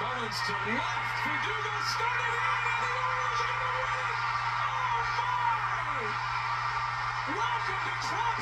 Mullins to left. Verdugo started in, and the Orioles are going to win it. Oh, my! Welcome to Club